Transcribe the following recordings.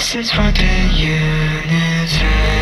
This is for the unity.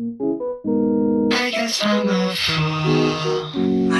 I guess I'm a fool.